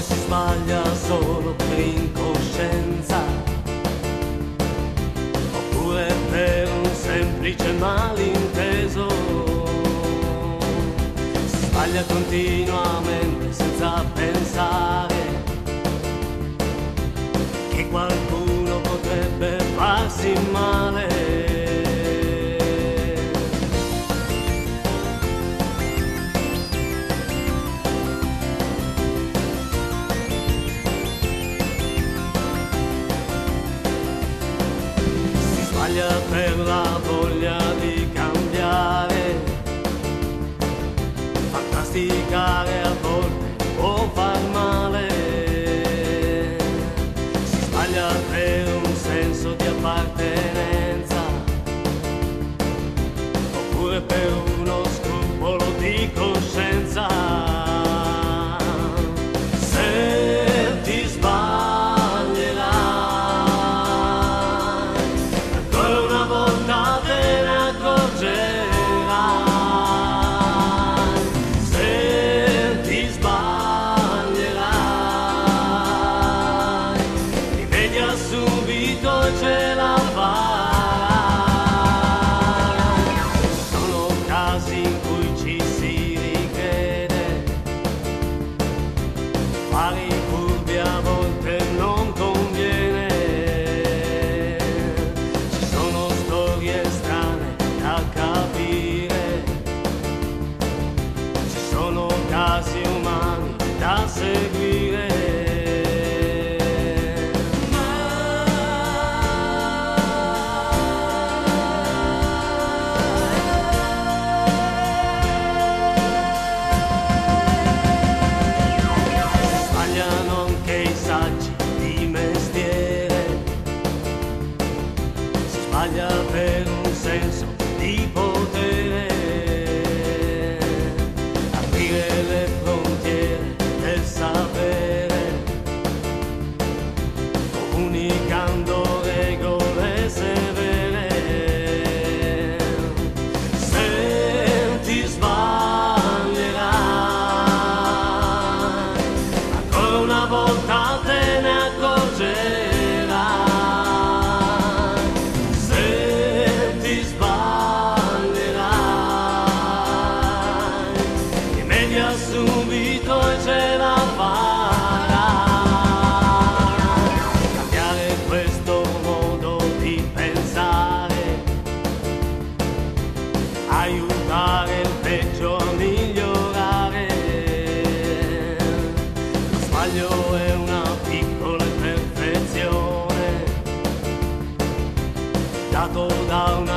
sbaglia solo per incoscienza oppure per un semplice malinteso. Si sbaglia continuamente senza pensare che qualcuno potrebbe farsi male. Sbaglia per la voglia di cambiare, fantasticare vogliamo si sbaglia per un senso subito e ce la farà. Cambiare questo modo di pensare, aiutare il peggio a migliorare. Lo sbaglio è una piccola perfezione, dato da una